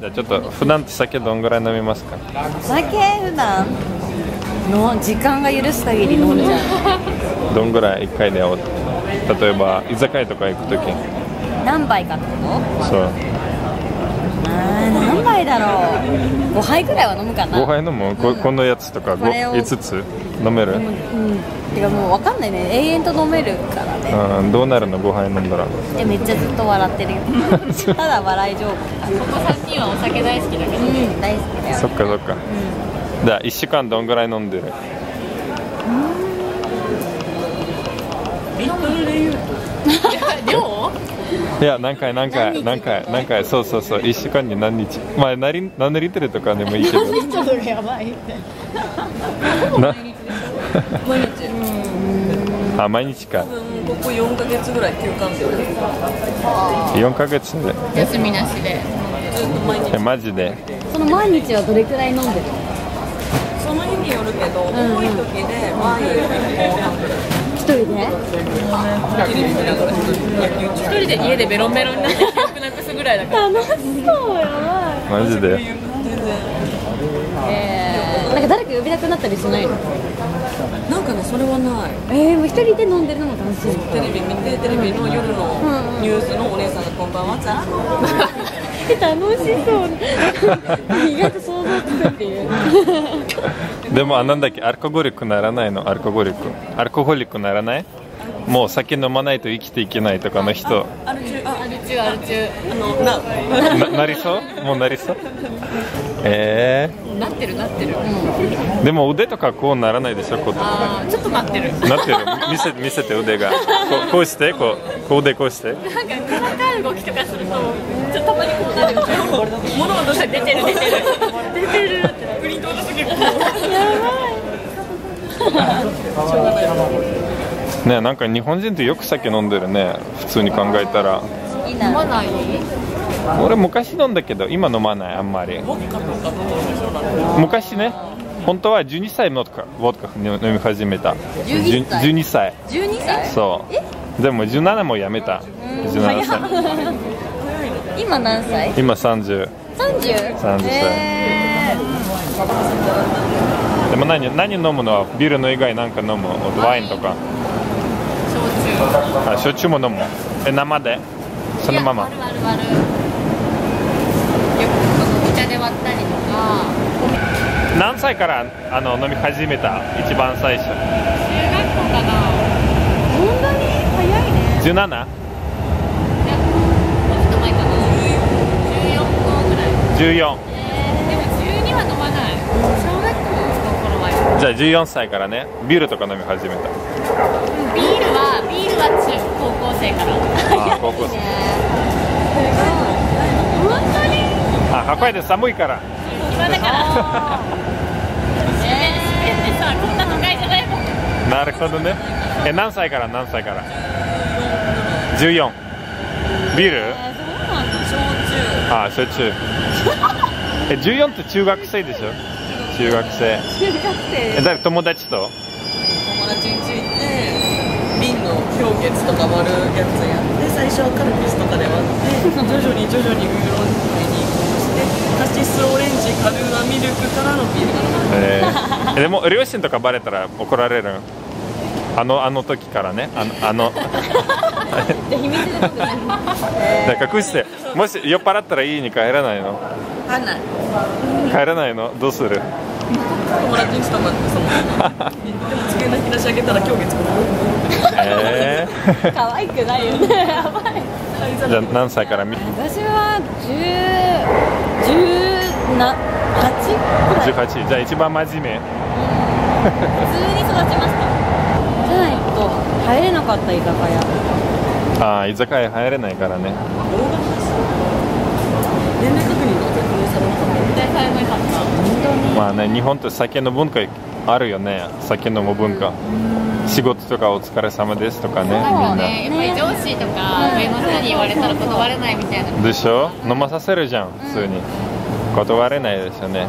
じゃあちょっと普段って酒どんぐらい飲みますか？酒普段の時間が許す限り飲んじゃう。どんぐらい1回で会おうと例えば居酒屋とか行くとき何杯かってこと？そう何杯だろう？5杯くらいは飲むかな。5杯飲む？ここのやつとかこれを。5つ？飲める？うん、うん、てかもう分かんないね。永遠と飲めるからね。うんどうなるの？5杯飲んだら。えめっちゃずっと笑ってるよ。ただ笑い上手。ここ3人はお酒大好きだけどうん大好きだよそっかそっか。じゃあ1週間どんぐらい飲んでる？量いや何回何回何回何回そうそうそう1週間に何日。まあ何何リットルとかでもいいけど。ちょっとやばいって。な。毎日。あ毎日か。うんここ4ヶ月ぐらい休館日4ヶ月で。休みなしで。ずっと毎日。えマジで？その毎日はどれくらい飲んでるその日によるけど、多い時でワイン1本半ぐらい。一人で？一人で家でベロンベロンになって記憶なくすぐらいだから。楽しそうやばい。マジで？全然えー、なんか誰か呼びたくなったりしないの？なんかねそれはない。えー、もう一人で飲んでるのも楽しい。テレビ見てテレビの夜のニュースのお姉さんがこんばんはザー 楽しそう。意外と想像つくっていうでもあなんだっけ？アルコホリックならないの？アルコホリック。アルコホリックならない？もう酒飲まないと生きていけないとかの人。ある中あアル中アル中。あのなななりそう？もうなりそう？えなってるなってる。ー、でも腕とかこうならないでしょ？こう。あーちょっとなってる。なってる？見せ見せて腕が。こうこうして？こうこう腕こうして？なんか細かい動きとかするとちょっとたまにこうなるんですよ物をどうし出てる出てるねなんか日本人ってよく酒飲んでるね。普通に考えたら。飲まなない俺昔飲んだけど今飲まないあんまり。昔ね。本当は12歳のとかウォッカ飲み始めた。12歳12歳12歳そう。でも17もやめた。17歳今何歳？今30 30? 30歳えでも何何飲むのはビールの以外なんか飲む？ワイン。とか。焼酎。あ焼酎も飲む？え生で？そのまま。る割る割る。よくお茶で割ったりとか。何歳からあの飲み始めた？一番最初。中学校かな。に早いね。17? いやもうちょっと前かな。14校ぐらい。14でも12は飲まない小学校の頃はよじゃあ14歳からねビールとか飲み始めた。ビールはビールは中高校生から。あ高校生本当に？あハワイで寒いから。今だから。えー、なるほどね。え何歳から何歳から？14ビール？あ焼酎え14って中学生でしょ？中学生。中学え誰友達と？友達ん家行って瓶の氷結とか割るやつやって最初はカルピスとかで割って徐々に徐々にウーロン茶にしてカシスオレンジカルーアミルクからのビールえー。えでも両親とかバレたら怒られる？あのあの時からね。あのあの。だから隠してもし酔っ払ったら家に帰らないの？帰らない。の？どうする？友達に泊まってその。の引き出し開けたら氷結こえー、可愛くないよね。やばい。じゃあ何歳から見？私は10 18くらい。18じゃあ一番真面目。普通に育ちましたないと入れなかった居酒屋。ああ居酒屋入れないからね。年齢確認が確認されなかった絶対最後に買った本当に。まあね日本って酒の文化あるよね。酒飲む文化。仕事とかお疲れ様ですとかねそうなね。やっぱり上司とか上の人に言われたら断れないみたいな。でしょ？飲まさせるじゃん。普通に。断れないですよね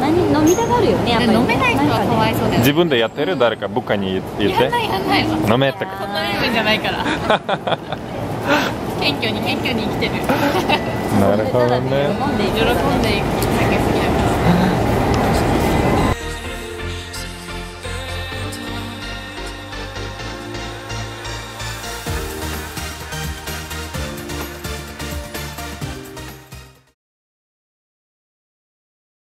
何飲みたがるよねやっぱり。飲めない人はかわいそうだよ自分でやってる誰か部下に言って。やんないやんないわ。飲めってそんなレベルじゃないから。謙虚に謙虚に生きてる。なるほどね。飲んでい喜んでいく酒好きだから